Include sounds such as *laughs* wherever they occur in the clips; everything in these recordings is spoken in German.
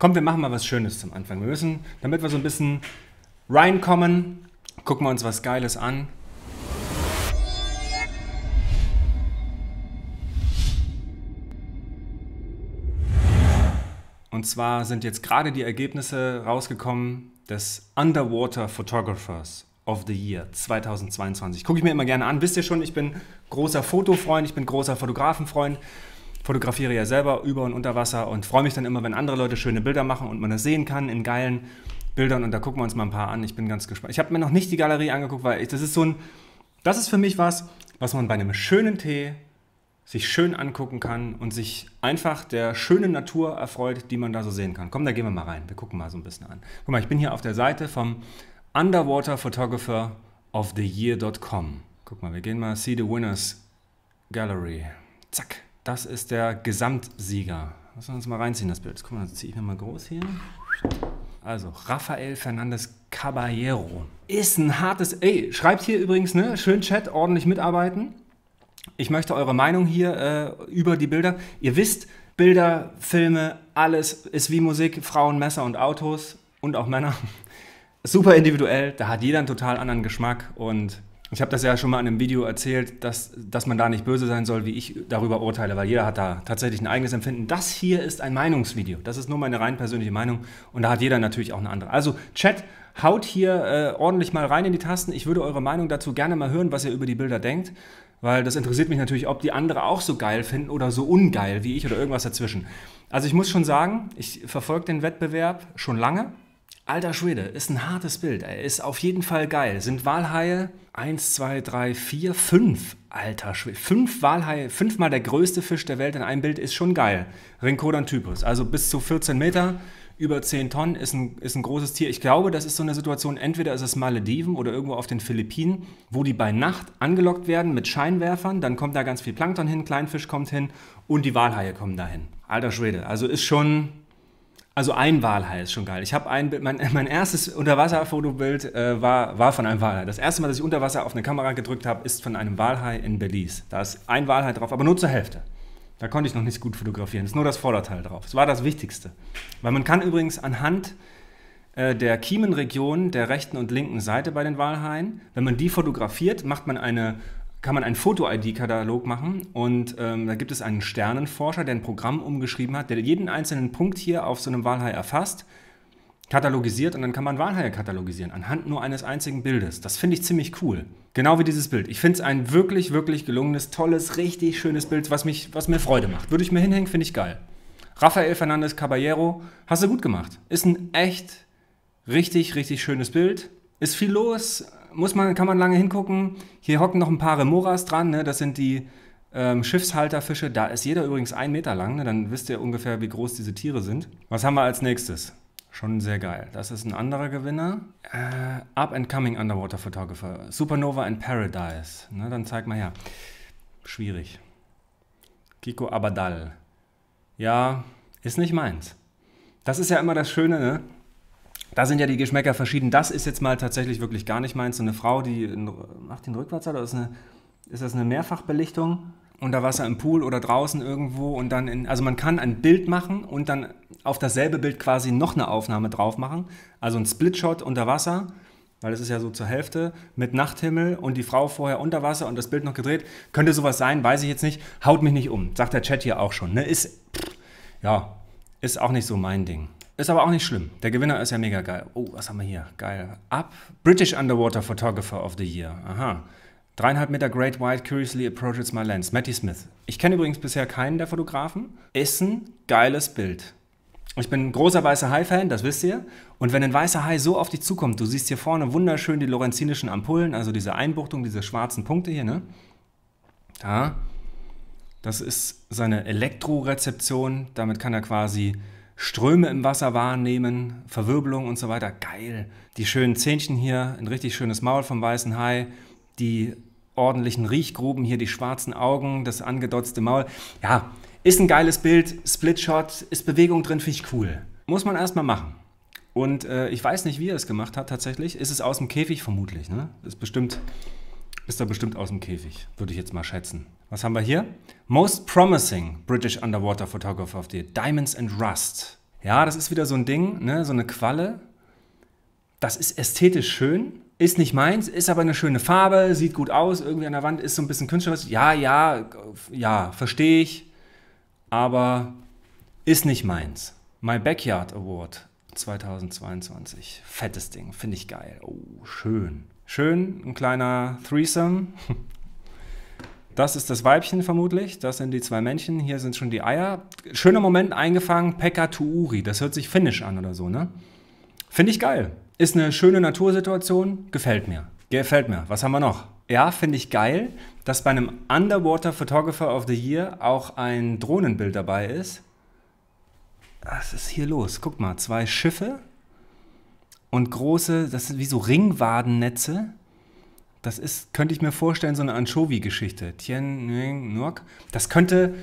Komm, wir machen mal was Schönes zum Anfang. Wir müssen, damit wir so ein bisschen reinkommen, gucken wir uns was Geiles an. Und zwar sind jetzt gerade die Ergebnisse rausgekommen des Underwater Photographers of the Year 2022. Gucke ich mir immer gerne an. Wisst ihr schon, ich bin großer Fotofreund, ich bin großer Fotografenfreund. Fotografiere ja selber über und unter Wasser und freue mich dann immer, wenn andere Leute schöne Bilder machen und man das sehen kann in geilen Bildern. Und da gucken wir uns mal ein paar an. Ich bin ganz gespannt. Ich habe mir noch nicht die Galerie angeguckt, weil ich, das ist so ein, das ist für mich was, was man bei einem schönen Tee sich schön angucken kann und sich einfach der schönen Natur erfreut, die man da so sehen kann. Komm, da gehen wir mal rein. Wir gucken mal so ein bisschen an. Guck mal, ich bin hier auf der Seite vom Underwater Photographer of the Year.com. Guck mal, wir gehen mal See the Winners Gallery. Zack, das ist der Gesamtsieger. Lass uns mal reinziehen, das Bild. Guck mal, das ziehe ich nochmal groß hier. Also, Rafael Fernandez Caballero. Ist ein hartes. Ey, schreibt hier übrigens, ne? Schön Chat, ordentlich mitarbeiten. Ich möchte eure Meinung hier äh, über die Bilder. Ihr wisst, Bilder, Filme, alles ist wie Musik, Frauen, Messer und Autos und auch Männer super individuell, da hat jeder einen total anderen Geschmack und ich habe das ja schon mal in einem Video erzählt, dass, dass man da nicht böse sein soll, wie ich darüber urteile, weil jeder hat da tatsächlich ein eigenes Empfinden. Das hier ist ein Meinungsvideo. Das ist nur meine rein persönliche Meinung und da hat jeder natürlich auch eine andere. Also Chat, haut hier äh, ordentlich mal rein in die Tasten. Ich würde eure Meinung dazu gerne mal hören, was ihr über die Bilder denkt, weil das interessiert mich natürlich, ob die andere auch so geil finden oder so ungeil wie ich oder irgendwas dazwischen. Also ich muss schon sagen, ich verfolge den Wettbewerb schon lange Alter Schwede, ist ein hartes Bild. Er ist auf jeden Fall geil. Sind Walhaie 1, 2, 3, 4, 5. Alter Schwede. Fünf Walhaie, fünfmal der größte Fisch der Welt in einem Bild ist schon geil. Rinkodon typus. Also bis zu 14 Meter, über 10 Tonnen ist ein, ist ein großes Tier. Ich glaube, das ist so eine Situation, entweder ist es Malediven oder irgendwo auf den Philippinen, wo die bei Nacht angelockt werden mit Scheinwerfern. Dann kommt da ganz viel Plankton hin, Kleinfisch kommt hin und die Walhaie kommen dahin. Alter Schwede. Also ist schon also ein Walhai ist schon geil. Ich habe ein mein, mein erstes Unterwasserfotobild äh, war, war von einem Walhai. Das erste Mal, dass ich unter Wasser auf eine Kamera gedrückt habe, ist von einem Walhai in Belize. Da ist ein Walhai drauf, aber nur zur Hälfte. Da konnte ich noch nicht gut fotografieren. Es ist nur das Vorderteil drauf. Es war das Wichtigste. Weil man kann übrigens anhand äh, der Kiemenregion der rechten und linken Seite bei den Walhaien, wenn man die fotografiert, macht man eine kann man einen Foto-ID-Katalog machen und ähm, da gibt es einen Sternenforscher, der ein Programm umgeschrieben hat, der jeden einzelnen Punkt hier auf so einem Walhai erfasst, katalogisiert und dann kann man Walhaie katalogisieren anhand nur eines einzigen Bildes. Das finde ich ziemlich cool. Genau wie dieses Bild. Ich finde es ein wirklich, wirklich gelungenes, tolles, richtig schönes Bild, was, mich, was mir Freude macht. Würde ich mir hinhängen, finde ich geil. Rafael Fernandez Caballero, hast du gut gemacht. Ist ein echt richtig, richtig schönes Bild. Ist viel los, muss man, kann man lange hingucken. Hier hocken noch ein paar Remoras dran, ne? das sind die ähm, Schiffshalterfische. Da ist jeder übrigens ein Meter lang, ne? dann wisst ihr ungefähr, wie groß diese Tiere sind. Was haben wir als nächstes? Schon sehr geil. Das ist ein anderer Gewinner. Äh, Up and Coming Underwater Photographer. Supernova in Paradise. Ne, dann zeig mal her. Schwierig. Kiko Abadal. Ja, ist nicht meins. Das ist ja immer das Schöne, ne? Da sind ja die Geschmäcker verschieden. Das ist jetzt mal tatsächlich wirklich gar nicht meins. So eine Frau, die macht den rückwärts oder ist, eine, ist das eine Mehrfachbelichtung? Unter Wasser im Pool oder draußen irgendwo und dann in, also man kann ein Bild machen und dann auf dasselbe Bild quasi noch eine Aufnahme drauf machen. Also ein Splitshot unter Wasser, weil es ist ja so zur Hälfte, mit Nachthimmel und die Frau vorher unter Wasser und das Bild noch gedreht. Könnte sowas sein, weiß ich jetzt nicht. Haut mich nicht um, sagt der Chat hier auch schon. Ne? Ist, ja, ist auch nicht so mein Ding. Ist aber auch nicht schlimm. Der Gewinner ist ja mega geil. Oh, was haben wir hier? Geil. Up. British Underwater Photographer of the Year. Aha. Dreieinhalb Meter Great White Curiously Approaches My Lens. Matty Smith. Ich kenne übrigens bisher keinen der Fotografen. Ist ein geiles Bild. Ich bin ein großer weißer Hai-Fan, das wisst ihr. Und wenn ein weißer Hai so auf dich zukommt, du siehst hier vorne wunderschön die lorenzinischen Ampullen, also diese Einbuchtung, diese schwarzen Punkte hier, ne? Da. Das ist seine Elektrorezeption. Damit kann er quasi Ströme im Wasser wahrnehmen, Verwirbelung und so weiter. Geil. Die schönen Zähnchen hier, ein richtig schönes Maul vom weißen Hai, die ordentlichen Riechgruben hier, die schwarzen Augen, das angedotzte Maul. Ja, ist ein geiles Bild, Splitshot, ist Bewegung drin, finde ich cool. Muss man erstmal machen. Und äh, ich weiß nicht, wie er es gemacht hat tatsächlich. Ist es aus dem Käfig vermutlich, ne? Ist bestimmt, ist er bestimmt aus dem Käfig, würde ich jetzt mal schätzen. Was haben wir hier? Most Promising British Underwater Photographer of the Year. Diamonds and Rust. Ja, das ist wieder so ein Ding, ne? so eine Qualle. Das ist ästhetisch schön, ist nicht meins, ist aber eine schöne Farbe, sieht gut aus, irgendwie an der Wand ist so ein bisschen künstlerisch. Ja, ja, ja, verstehe ich, aber ist nicht meins. My Backyard Award 2022. Fettes Ding, finde ich geil. Oh, schön. Schön, ein kleiner Threesome. Das ist das Weibchen vermutlich, das sind die zwei Männchen, hier sind schon die Eier. Schöner Moment eingefangen, Pekka Tuuri, das hört sich finnisch an oder so, ne? Finde ich geil. Ist eine schöne Natursituation, gefällt mir. Gefällt mir. Was haben wir noch? Ja, finde ich geil, dass bei einem Underwater Photographer of the Year auch ein Drohnenbild dabei ist. Was ist hier los? Guck mal, zwei Schiffe und große, das sind wie so Ringwadennetze. Das ist, könnte ich mir vorstellen, so eine Anchovy-Geschichte. Tien Nguyen Nuoc. Das könnte,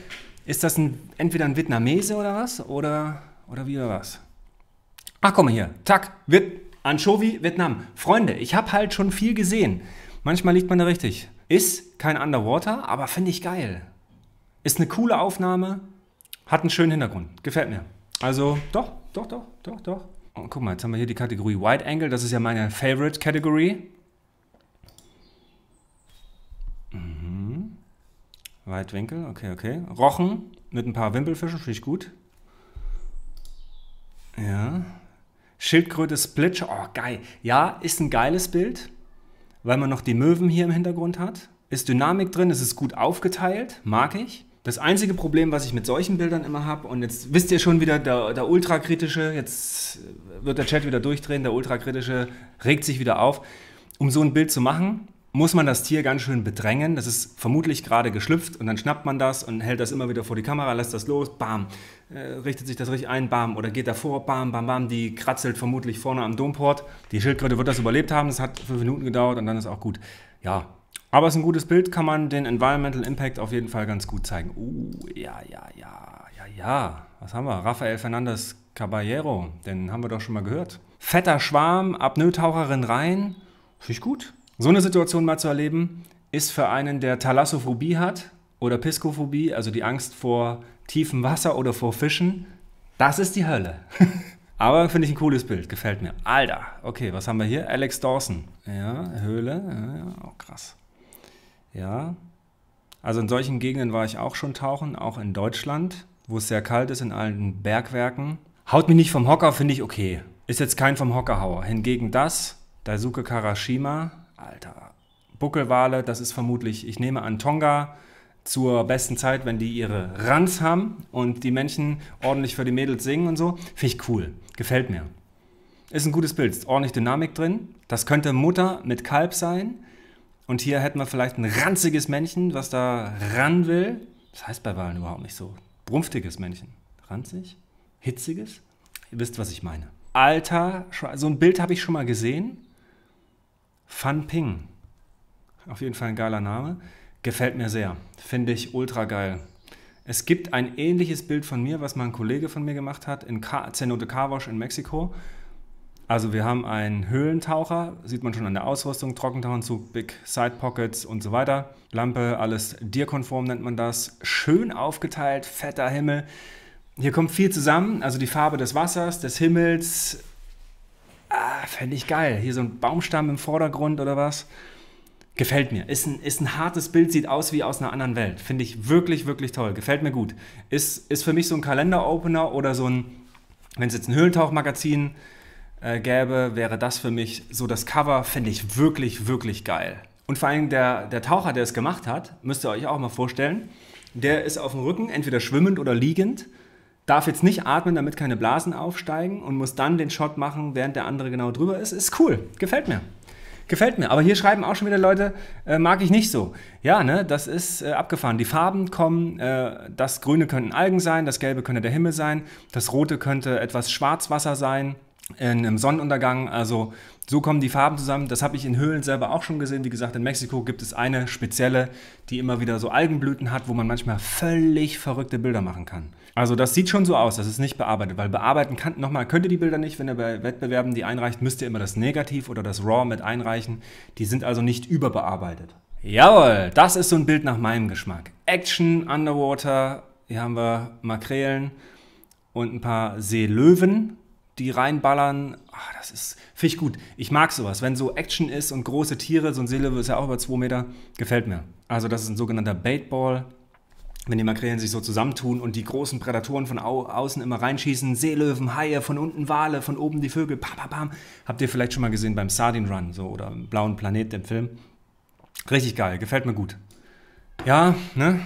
ist das ein, entweder ein Vietnamese oder was? Oder, oder wie oder was? Ach, komm mal hier. Tack, wird Anchovy, Vietnam. Freunde, ich habe halt schon viel gesehen. Manchmal liegt man da richtig. Ist kein Underwater, aber finde ich geil. Ist eine coole Aufnahme, hat einen schönen Hintergrund. Gefällt mir. Also, doch, doch, doch, doch, doch. Und oh, guck mal, jetzt haben wir hier die Kategorie Wide Angle. Das ist ja meine Favorite Category. Mhm. Weitwinkel, okay, okay. Rochen mit ein paar Wimpelfischen, finde ich gut. Ja, Schildkröte Splitch, oh geil. Ja, ist ein geiles Bild, weil man noch die Möwen hier im Hintergrund hat. Ist Dynamik drin, es ist gut aufgeteilt, mag ich. Das einzige Problem, was ich mit solchen Bildern immer habe, und jetzt wisst ihr schon wieder, der, der ultrakritische, jetzt wird der Chat wieder durchdrehen, der ultrakritische regt sich wieder auf. Um so ein Bild zu machen, muss man das Tier ganz schön bedrängen. Das ist vermutlich gerade geschlüpft und dann schnappt man das und hält das immer wieder vor die Kamera, lässt das los, bam, äh, richtet sich das richtig ein, bam, oder geht davor, bam, bam, bam, die kratzelt vermutlich vorne am Domport. Die Schildkröte wird das überlebt haben, das hat fünf Minuten gedauert und dann ist auch gut. Ja, aber es ist ein gutes Bild, kann man den Environmental Impact auf jeden Fall ganz gut zeigen. Uh, ja, ja, ja, ja, ja. Was haben wir? Rafael Fernandez Caballero, den haben wir doch schon mal gehört. Fetter Schwarm, Apnoe-Taucherin rein. Finde ich gut. So eine Situation mal zu erleben, ist für einen, der Thalassophobie hat oder Piskophobie, also die Angst vor tiefem Wasser oder vor Fischen, das ist die Hölle. *laughs* Aber finde ich ein cooles Bild, gefällt mir. Alter, okay, was haben wir hier? Alex Dawson. Ja, Höhle, ja, ja, oh, krass. Ja, also in solchen Gegenden war ich auch schon tauchen, auch in Deutschland, wo es sehr kalt ist, in allen Bergwerken. Haut mich nicht vom Hocker, finde ich okay. Ist jetzt kein vom Hockerhauer. Hingegen das, Daisuke Karashima, Alter, Buckelwale, das ist vermutlich, ich nehme an Tonga zur besten Zeit, wenn die ihre Ranz haben und die Männchen ordentlich für die Mädels singen und so. Finde ich cool. Gefällt mir. Ist ein gutes Bild. Ist ordentlich Dynamik drin. Das könnte Mutter mit Kalb sein. Und hier hätten wir vielleicht ein ranziges Männchen, was da ran will. Das heißt bei Walen überhaupt nicht so. Brumpftiges Männchen. Ranzig? Hitziges? Ihr wisst, was ich meine. Alter, so ein Bild habe ich schon mal gesehen. Fan Ping. Auf jeden Fall ein geiler Name. Gefällt mir sehr. Finde ich ultra geil. Es gibt ein ähnliches Bild von mir, was mal ein Kollege von mir gemacht hat, in Cenote Carwash in Mexiko. Also wir haben einen Höhlentaucher, sieht man schon an der Ausrüstung, Trockentauchanzug, Big Side Pockets und so weiter. Lampe, alles dierkonform nennt man das. Schön aufgeteilt, fetter Himmel. Hier kommt viel zusammen, also die Farbe des Wassers, des Himmels, Ah, fände ich geil. Hier so ein Baumstamm im Vordergrund oder was. Gefällt mir. Ist ein, ist ein hartes Bild, sieht aus wie aus einer anderen Welt. Finde ich wirklich, wirklich toll. Gefällt mir gut. Ist, ist für mich so ein Kalender-Opener oder so ein, wenn es jetzt ein Höhlentauchmagazin äh, gäbe, wäre das für mich so das Cover, finde ich wirklich, wirklich geil. Und vor allem der, der Taucher, der es gemacht hat, müsst ihr euch auch mal vorstellen, der ist auf dem Rücken, entweder schwimmend oder liegend darf jetzt nicht atmen, damit keine Blasen aufsteigen und muss dann den Shot machen, während der andere genau drüber ist. Ist cool, gefällt mir. Gefällt mir. Aber hier schreiben auch schon wieder Leute, äh, mag ich nicht so. Ja, ne, das ist äh, abgefahren. Die Farben kommen, äh, das Grüne könnten Algen sein, das Gelbe könnte der Himmel sein, das Rote könnte etwas Schwarzwasser sein in einem Sonnenuntergang. Also so kommen die Farben zusammen. Das habe ich in Höhlen selber auch schon gesehen. Wie gesagt, in Mexiko gibt es eine spezielle, die immer wieder so Algenblüten hat, wo man manchmal völlig verrückte Bilder machen kann. Also das sieht schon so aus, das ist nicht bearbeitet, weil bearbeiten kann, nochmal, könnt ihr die Bilder nicht, wenn ihr bei Wettbewerben die einreicht, müsst ihr immer das Negativ oder das RAW mit einreichen. Die sind also nicht überbearbeitet. Jawohl, das ist so ein Bild nach meinem Geschmack. Action, Underwater, hier haben wir Makrelen und ein paar Seelöwen, die reinballern. Ach, das ist, finde ich gut. Ich mag sowas. Wenn so Action ist und große Tiere, so ein Seelöwe ist ja auch über zwei Meter, gefällt mir. Also das ist ein sogenannter Baitball. Wenn die Makrelen sich so zusammentun und die großen Prädatoren von au außen immer reinschießen, Seelöwen, Haie, von unten Wale, von oben die Vögel, bam, bam, bam. Habt ihr vielleicht schon mal gesehen beim Sardine Run so, oder im Blauen Planet, dem Film. Richtig geil, gefällt mir gut. Ja, ne?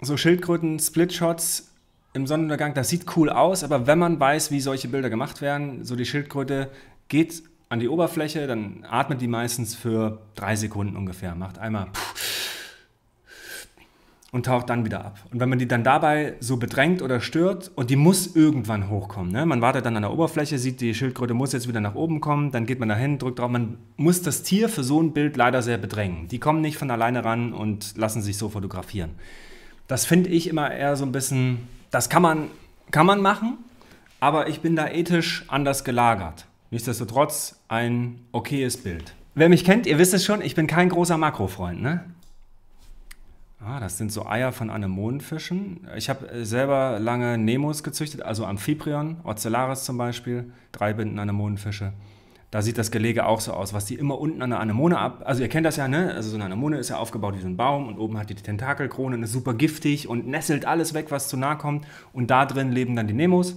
So Schildkröten, Splitshots, im Sonnenuntergang, das sieht cool aus, aber wenn man weiß, wie solche Bilder gemacht werden, so die Schildkröte geht an die Oberfläche, dann atmet die meistens für drei Sekunden ungefähr, macht einmal und taucht dann wieder ab. Und wenn man die dann dabei so bedrängt oder stört und die muss irgendwann hochkommen, ne? man wartet dann an der Oberfläche, sieht, die Schildkröte muss jetzt wieder nach oben kommen, dann geht man dahin, drückt drauf, man muss das Tier für so ein Bild leider sehr bedrängen. Die kommen nicht von alleine ran und lassen sich so fotografieren. Das finde ich immer eher so ein bisschen das kann man, kann man machen, aber ich bin da ethisch anders gelagert. Nichtsdestotrotz ein okayes Bild. Wer mich kennt, ihr wisst es schon, ich bin kein großer Makrofreund, ne? Ah, das sind so Eier von Anemonenfischen. Ich habe selber lange Nemos gezüchtet, also Amphiprion, Ocellaris zum Beispiel, drei Binden Anemonenfische. Da sieht das Gelege auch so aus, was die immer unten an der Anemone ab. Also ihr kennt das ja, ne? Also so eine Anemone ist ja aufgebaut wie so ein Baum und oben hat die Tentakelkrone und ist super giftig und nesselt alles weg, was zu nahe kommt. Und da drin leben dann die Nemos.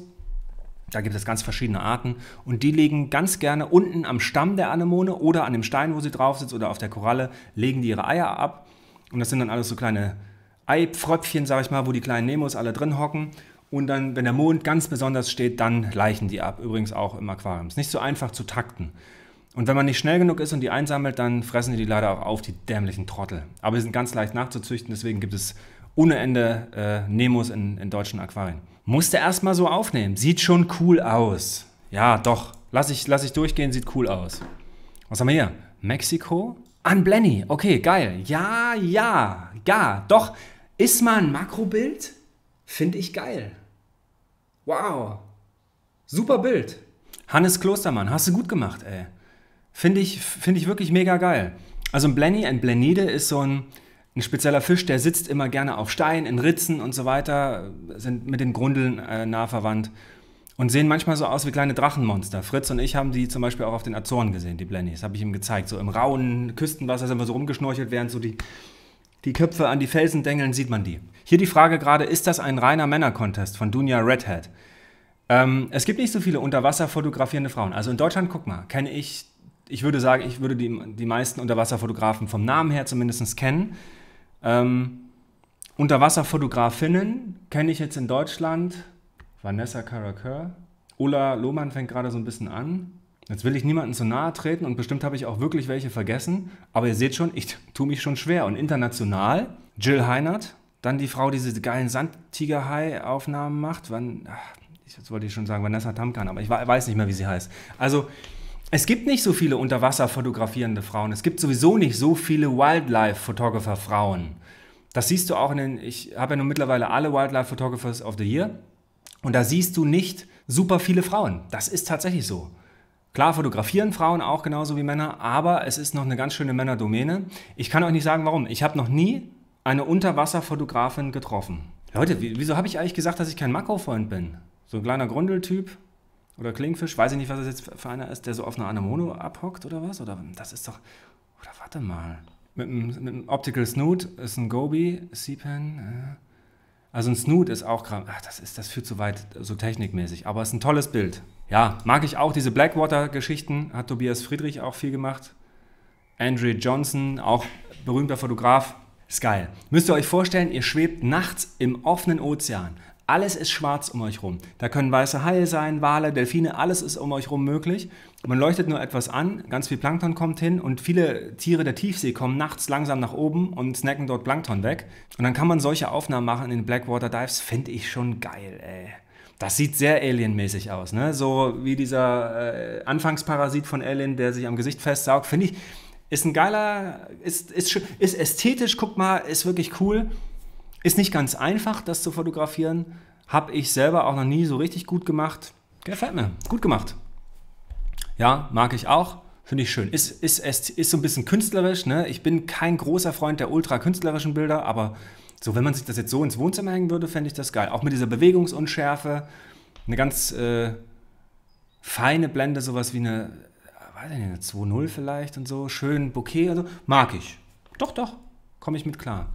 Da gibt es ganz verschiedene Arten und die legen ganz gerne unten am Stamm der Anemone oder an dem Stein, wo sie drauf sitzt oder auf der Koralle, legen die ihre Eier ab. Und das sind dann alles so kleine Eipfröpfchen, sag ich mal, wo die kleinen Nemos alle drin hocken. Und dann, wenn der Mond ganz besonders steht, dann leichen die ab. Übrigens auch im Aquarium. Ist nicht so einfach zu takten. Und wenn man nicht schnell genug ist und die einsammelt, dann fressen die die leider auch auf, die dämlichen Trottel. Aber sie sind ganz leicht nachzuzüchten, deswegen gibt es ohne Ende äh, Nemos in, in deutschen Aquarien. Musste erstmal so aufnehmen. Sieht schon cool aus. Ja, doch. Lass ich, lass ich durchgehen, sieht cool aus. Was haben wir hier? Mexiko? An Blenny. Okay, geil. Ja, ja, ja. Doch. Ist mal ein Makrobild? Finde ich geil. Wow. Super Bild. Hannes Klostermann, hast du gut gemacht, ey. Finde ich, find ich wirklich mega geil. Also ein Blenny, ein Blenide ist so ein, ein spezieller Fisch, der sitzt immer gerne auf Steinen, in Ritzen und so weiter, sind mit den Grundeln äh, nah verwandt und sehen manchmal so aus wie kleine Drachenmonster. Fritz und ich haben die zum Beispiel auch auf den Azoren gesehen, die Blennys. Habe ich ihm gezeigt. So im rauen Küstenwasser sind wir so rumgeschnorchelt, während so die, die Köpfe an die Felsen dengeln, sieht man die. Hier die Frage gerade, ist das ein reiner Männer-Contest von Dunja Redhead? Ähm, es gibt nicht so viele Unterwasser fotografierende Frauen. Also in Deutschland, guck mal, kenne ich, ich würde sagen, ich würde die, die meisten Unterwasserfotografen vom Namen her zumindest kennen. Ähm, Unterwasserfotografinnen kenne ich jetzt in Deutschland. Vanessa Karakör. Ulla Lohmann fängt gerade so ein bisschen an. Jetzt will ich niemandem zu nahe treten und bestimmt habe ich auch wirklich welche vergessen. Aber ihr seht schon, ich *laughs* tue mich schon schwer. Und international, Jill Heinert, dann die Frau, die diese geilen Sandtigerhai-Aufnahmen macht. Wann, ach, jetzt wollte ich schon sagen, Vanessa Tamkan, aber ich weiß nicht mehr, wie sie heißt. Also, es gibt nicht so viele Unterwasser fotografierende Frauen. Es gibt sowieso nicht so viele Wildlife-Photographer-Frauen. Das siehst du auch in den, ich habe ja nun mittlerweile alle Wildlife Photographers of the Year. Und da siehst du nicht super viele Frauen. Das ist tatsächlich so. Klar fotografieren Frauen auch genauso wie Männer, aber es ist noch eine ganz schöne Männerdomäne. Ich kann euch nicht sagen, warum. Ich habe noch nie eine Unterwasserfotografin getroffen. Leute, wieso habe ich eigentlich gesagt, dass ich kein Makrofreund bin? So ein kleiner Grundeltyp oder Klingfisch, weiß ich nicht, was das jetzt für einer ist, der so auf einer Anemono abhockt oder was? Oder das ist doch. Oder warte mal. Mit einem, mit einem Optical Snoot ist ein Gobi, C-Pen. Also ein Snoot ist auch gerade. Ach, das, ist, das führt zu weit, so technikmäßig. Aber es ist ein tolles Bild. Ja, mag ich auch. Diese Blackwater-Geschichten hat Tobias Friedrich auch viel gemacht. Andrew Johnson, auch berühmter Fotograf, ist geil. Müsst ihr euch vorstellen, ihr schwebt nachts im offenen Ozean. Alles ist schwarz um euch rum. Da können weiße Haie sein, Wale, Delfine, alles ist um euch rum möglich. Man leuchtet nur etwas an, ganz viel Plankton kommt hin und viele Tiere der Tiefsee kommen nachts langsam nach oben und snacken dort Plankton weg. Und dann kann man solche Aufnahmen machen in den Blackwater Dives, finde ich schon geil, ey. Das sieht sehr alienmäßig aus, ne? So wie dieser äh, Anfangsparasit von Alien, der sich am Gesicht festsaugt, finde ich, ist ein geiler, ist, ist, ist ästhetisch, guck mal, ist wirklich cool. Ist nicht ganz einfach, das zu fotografieren. Habe ich selber auch noch nie so richtig gut gemacht. Gefällt mir. Gut gemacht. Ja, mag ich auch. Finde ich schön. Ist, ist, ist, ist so ein bisschen künstlerisch. Ne? Ich bin kein großer Freund der ultra künstlerischen Bilder, aber so, wenn man sich das jetzt so ins Wohnzimmer hängen würde, fände ich das geil. Auch mit dieser Bewegungsunschärfe. Eine ganz äh, feine Blende, sowas wie eine, weiß ich nicht, eine 2.0 vielleicht und so. Schön Bouquet und so. Mag ich. Doch, doch. Komme ich mit klar.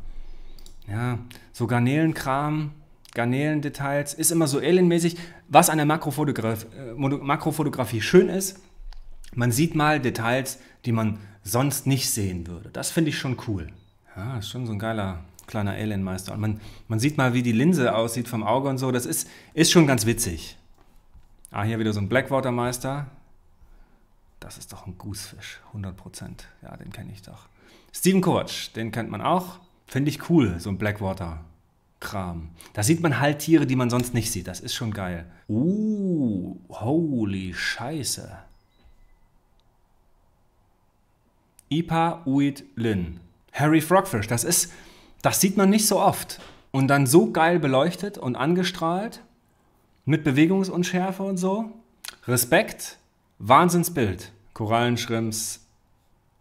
Ja, so Garnelenkram, Garnelendetails, ist immer so alienmäßig. Was an der Makrofotograf äh, Makrofotografie schön ist, man sieht mal Details, die man sonst nicht sehen würde. Das finde ich schon cool. Ja, ist schon so ein geiler kleiner Alienmeister. Und man, man sht mal, wie die Linse aussieht vom Auge und so. Das ist, ist schon ganz witzig. Ah, hier wieder so ein Blackwater-Meister. Das ist doch ein Goosefish, 100%. Ja, den kenne ich doch. Steven Kovac, den kennt man auch. Finde ich cool, so ein Blackwater-Kram. Da sieht man halt Tiere, die man sonst nicht sieht. Das ist schon geil. Uh, holy Scheiße. Ipa Uit Lin. Harry Frogfish, das ist, das sieht man nicht so oft. Und dann so geil beleuchtet und angestrahlt, mit Bewegungsunschärfe und so. Respekt, Wahnsinnsbild. Korallenschrimps,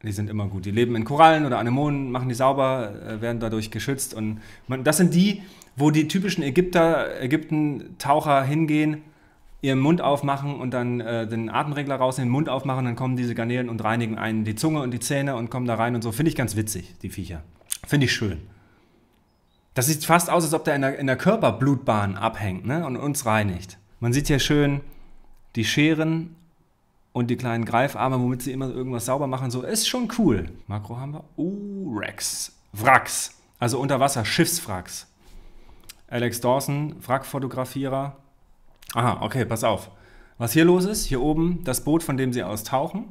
die sind immer gut. Die leben in Korallen oder Anemonen, machen die sauber, äh, werden dadurch geschützt. Und man, das sind die, wo die typischen Ägypter, Ägypten-Taucher hingehen, ihren Mund aufmachen und dann äh, den Atemregler rausnehmen, den Mund aufmachen, dann kommen diese Garnelen und reinigen einen die Zunge und die Zähne und kommen da rein und so. Finde ich ganz witzig, die Viecher. Finde ich schön. Das sieht fast aus, als ob der in der, in der Körperblutbahn abhängt ne? und uns reinigt. Man sieht hier schön die Scheren und die kleinen Greifarme, womit sie immer irgendwas sauber machen. So ist schon cool. Makro haben wir. Uh, Rex. Wracks. Also Unterwasser, Schiffswracks. Alex Dawson, Wrackfotografierer. Aha, okay, pass auf. Was hier los ist, hier oben das Boot, von dem sie aus tauchen.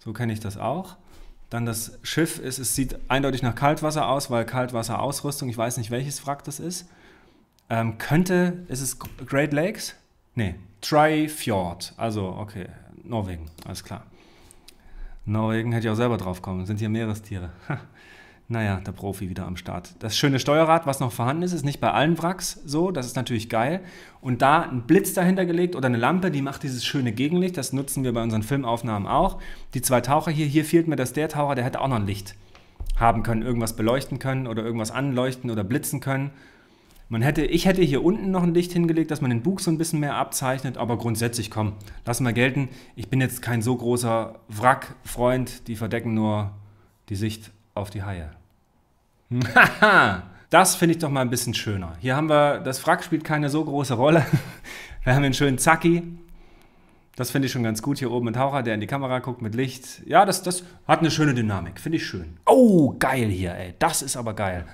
So kenne ich das auch. Dann das Schiff ist, es sieht eindeutig nach Kaltwasser aus, weil Kaltwasserausrüstung, ich weiß nicht, welches Wrack das ist. Ähm, könnte, ist es Great Lakes? Nee, Tri-Fjord. Also, okay, Norwegen, alles klar. Norwegen hätte ich auch selber drauf kommen, sind hier Meerestiere. naja, der Profi wieder am Start. Das schöne Steuerrad, was noch vorhanden ist, ist nicht bei allen Wracks so, das ist natürlich geil. Und da ein Blitz dahinter gelegt oder eine Lampe, die macht dieses schöne Gegenlicht, das nutzen wir bei unseren Filmaufnahmen auch. Die zwei Taucher hier, hier fehlt mir das der Taucher, der hätte auch noch ein Licht haben können, irgendwas beleuchten können oder irgendwas anleuchten oder blitzen können. Man hätte, ich hätte hier unten noch ein Licht hingelegt, dass man den Bug so ein bisschen mehr abzeichnet, aber grundsätzlich, komm, lass mal gelten. Ich bin jetzt kein so großer Wrack-Freund, die verdecken nur die Sicht auf die Haie. Haha! *laughs* Das finde ich doch mal ein bisschen schöner. Hier haben wir, das Wrack spielt keine so große Rolle. *laughs* Wir haben einen schönen Zacki. Das finde ich schon ganz gut. Hier oben ein Taucher, der in die Kamera guckt mit Licht. Ja, das, das hat eine schöne Dynamik. Finde ich schön. Oh, geil hier, ey. Das ist aber geil.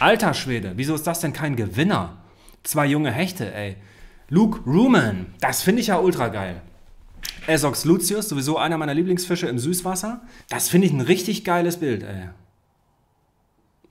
Alter Schwede, wieso ist das denn kein Gewinner? Zwei junge Hechte, ey. Luke Ruman, das finde ich ja ultra geil. Esox Lucius, sowieso einer meiner Lieblingsfische im Süßwasser. Das finde ich ein richtig geiles Bild, ey.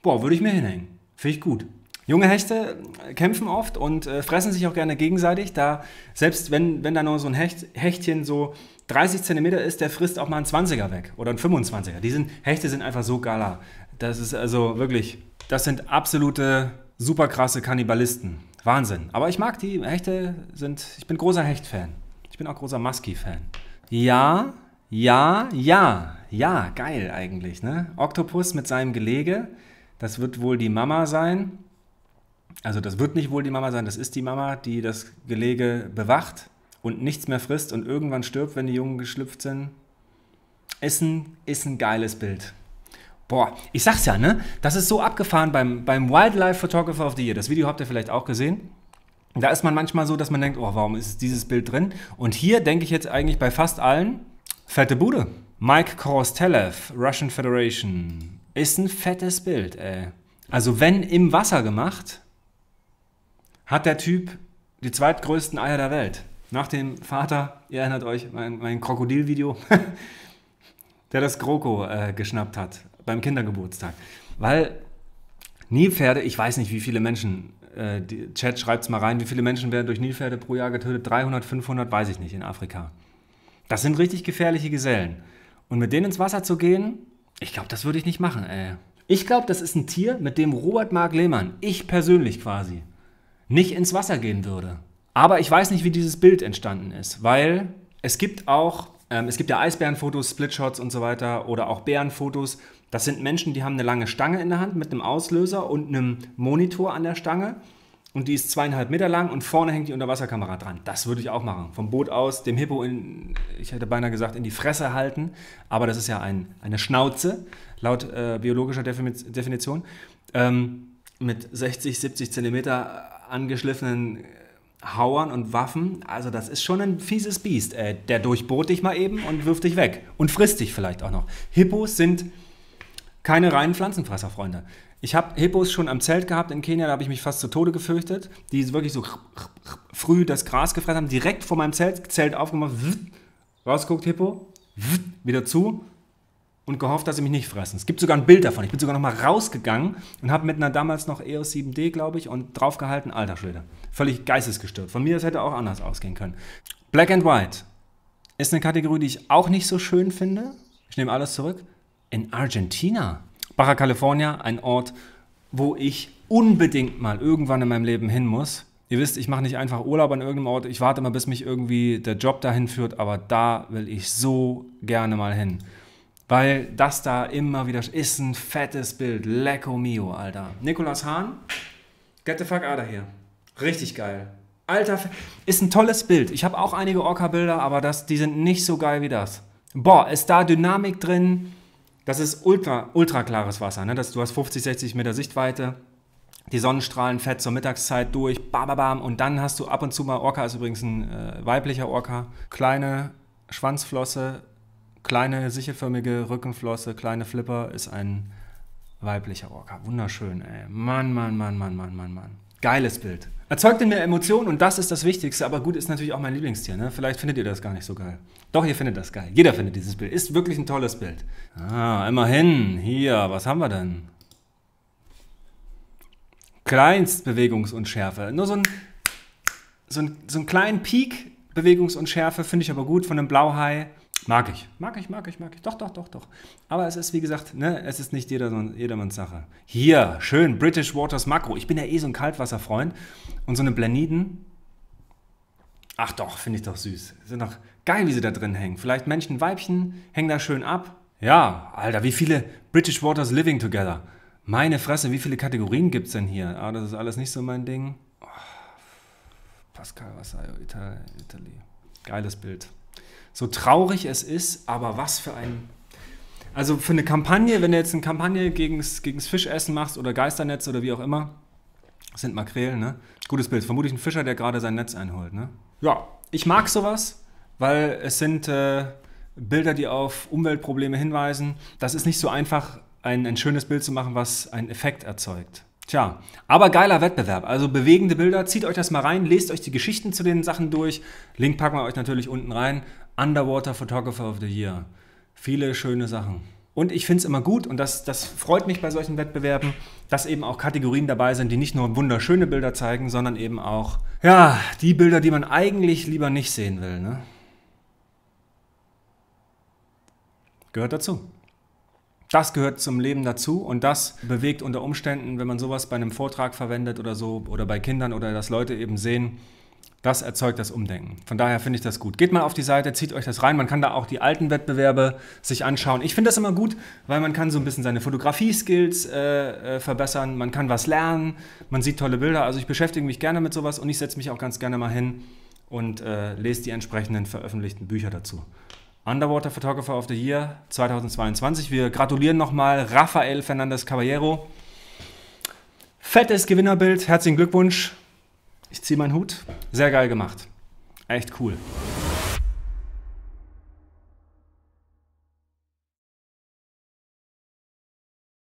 Boah, würde ich mir hinhängen. Finde ich gut. Junge Hechte kämpfen oft und äh, fressen sich auch gerne gegenseitig. Da, selbst wenn, wenn da nur so ein Hecht, Hechtchen so 30 cm ist, der frisst auch mal einen 20er weg oder einen 25er. Die Hechte sind einfach so gala. Das ist also wirklich, das sind absolute super krasse Kannibalisten. Wahnsinn. Aber ich mag die. Hechte sind, ich bin großer Hecht-Fan. Ich bin auch großer Musky-Fan. Ja, ja, ja, ja, geil eigentlich, ne? Oktopus mit seinem Gelege. Das wird wohl die Mama sein. Also das wird nicht wohl die Mama sein, das ist die Mama, die das Gelege bewacht und nichts mehr frisst und irgendwann stirbt, wenn die Jungen geschlüpft sind. Ist ein, ist ein geiles Bild. Boah, ich sag's ja, ne? Das ist so abgefahren beim, beim Wildlife Photographer of the Year. Das Video habt ihr vielleicht auch gesehen. Da ist man manchmal so, dass man denkt, oh, warum ist dieses Bild drin? Und hier denke ich jetzt eigentlich bei fast allen, fette Bude. Mike Korostelev, Russian Federation. Ist ein fettes Bild, ey. Also wenn im Wasser gemacht, hat der Typ die zweitgrößten Eier der Welt. Nach dem Vater, ihr erinnert euch, mein, mein Krokodilvideo, *laughs* der das Kroko äh, geschnappt hat beim Kindergeburtstag. Weil Nilpferde, ich weiß nicht, wie viele Menschen, äh, die Chat schreibt es mal rein, wie viele Menschen werden durch Nilpferde pro Jahr getötet? 300, 500, weiß ich nicht, in Afrika. Das sind richtig gefährliche Gesellen. Und mit denen ins Wasser zu gehen, ich glaube, das würde ich nicht machen, ey. Ich glaube, das ist ein Tier, mit dem Robert Mark Lehmann, ich persönlich quasi, nicht ins Wasser gehen würde. Aber ich weiß nicht, wie dieses Bild entstanden ist, weil es gibt auch, ähm, es gibt ja Eisbärenfotos, Splitshots und so weiter oder auch Bärenfotos. Das sind Menschen, die haben eine lange Stange in der Hand mit einem Auslöser und einem Monitor an der Stange. und die ist zweieinhalb Meter lang und vorne hängt die Unterwasserkamera dran. Das würde ich auch machen. Vom Boot aus dem Hippo in, ich hätte beinahe gesagt, in die Fresse halten. Aber das ist ja ein, eine Schnauze, laut äh, biologischer Definition. Ähm, mit 60, 70 Zentimeter angeschliffenen Hauern und Waffen. Also das ist schon ein fieses Biest. Äh, der durchbohrt dich mal eben und wirft dich weg. Und frisst dich vielleicht auch noch. Hippos sind keine reinen Pflanzenfresser, Freunde. Ich habe Hippos schon am Zelt gehabt in Kenia, da habe ich mich fast zu Tode gefürchtet, die wirklich so früh das Gras gefressen haben, direkt vor meinem Zelt, Zelt aufgemacht, rausguckt Hippo, wieder zu und gehofft, dass sie mich nicht fressen. Es gibt sogar ein Bild davon. Ich bin sogar noch mal rausgegangen und habe mit einer damals noch EOS 7D, glaube ich, und draufgehalten, alter Schwede. Völlig geistesgestört. Von mir, das hätte auch anders ausgehen können. Black and White ist eine Kategorie, die ich auch nicht so schön finde. Ich nehme alles zurück. In Argentina Baja California, ein Ort, wo ich unbedingt mal irgendwann in meinem Leben hin muss. Ihr wisst, ich mache nicht einfach Urlaub an irgendeinem Ort, ich warte mal, bis mich irgendwie der Job dahin führt, aber da will ich so gerne mal hin. Weil das da immer wieder ist ein fettes Bild. Lecco mio, Alter. Nikolas Hahn, get the fuck out of here. Richtig geil. Alter, ist ein tolles Bild. Ich habe auch einige Orca-Bilder, aber das, die sind nicht so geil wie das. Boah, ist da Dynamik drin, das ist ultra, ultra klares Wasser. Ne? Das, du hast 50, 60 Meter Sichtweite. Die Sonnenstrahlen fett zur Mittagszeit durch, bam, und dann hast du ab und zu mal, Orca ist übrigens ein äh, weiblicher Orca, kleine Schwanzflosse, kleine sichelförmige Rückenflosse, kleine Flipper ist ein weiblicher Orca. Wunderschön, ey. Mann, Mann, Mann, Mann, Mann, Mann, Mann. Geiles Bild. Erzeugt in mir Emotionen und das ist das Wichtigste, aber gut, ist natürlich auch mein Lieblingstier. Ne? Vielleicht findet ihr das gar nicht so geil. Doch, ihr findet das gegeil. Jeder findet dieses Bild. Ist wirklich ein tolles Bild. Ah, immerhin. Hier, was haben wir denn? Kleinstbewegungsunschärfe. Nur so ein, so ein, so einen kleinen Peak Bewegungsunschärfe finde ich aber gut von einem Blauhai. Mag ich. Mag ich, mag ich, mag ich. Doch, doch, doch, doch. Aber es ist, wie gesagt, ne, es ist nicht jeder, jedermanns Sache. Hier, schön, British Waters Makro. Ich bin ja eh so ein Kaltwasserfreund. Und so eine Bleniden. Ach doch, finde ich doch süß. Sind doch geil, wie sie da drin hängen. Vielleicht Männchen, Weibchen, hängen da schön ab. Ja, Alter, wie viele British Waters Living Together. Meine Fresse, wie viele Kategorien gibt es denn hier? Ah, das ist alles nicht so mein Ding. Oh, Pascal Vassaio, Italy. Geiles Bild so traurig es ist, aber was für ein. Also für eine Kampagne, wenn du jetzt eine Kampagne gegen das Fischessen machst oder Geisternetz oder wie auch immer, das sind Makrelen, ne? Gutes Bild. Vermutlich ein Fischer, der gerade sein Netz einholt, ne? Ja, ich mag sowas, weil es sind äh, Bilder, die auf Umweltprobleme hinweisen. Das ist nicht so einfach, ein, ein schönes Bild zu machen, was einen Effekt erzeugt. Tja, aber geiler Wettbewerb. Also bewegende Bilder. Zieht euch das mal rein, lest euch die Geschichten zu den Sachen durch. Link packen wir euch natürlich unten rein. Underwater Photographer of the Year. Viele schöne Sachen. Und ich finde es immer gut, und das, das freut mich bei solchen Wettbewerben, dass eben auch Kategorien dabei sind, die nicht nur wunderschöne Bilder zeigen, sondern eben auch, ja, die Bilder, die man eigentlich lieber nicht sehen will. Ne? Gehört dazu. Das gehört zum Leben dazu und das bewegt unter Umständen, wenn man sowas bei einem Vortrag verwendet oder so oder bei Kindern oder dass Leute eben sehen, das erzeugt das Umdenken. Von daher finde ich das gut. Geht mal auf die Seite, zieht euch das rein. Man kann da auch die alten Wettbewerbe sich anschauen. Ich finde das immer gut, weil man kann so ein bisschen seine Fotografie-Skills äh, äh, verbessern. Man kann was lernen. Man sieht tolle Bilder. Also ich beschäftige mich gerne mit sowas und ich setze mich auch ganz gerne mal hin und äh, lese die entsprechenden veröffentlichten Bücher dazu. Underwater Photographer of the Year 2022. Wir gratulieren nochmal Rafael Fernandez Caballero. Fettes Gewinnerbild. Herzlichen Glückwunsch. Ich ziehe meinen Hut. Sehr geil gemacht. Echt cool.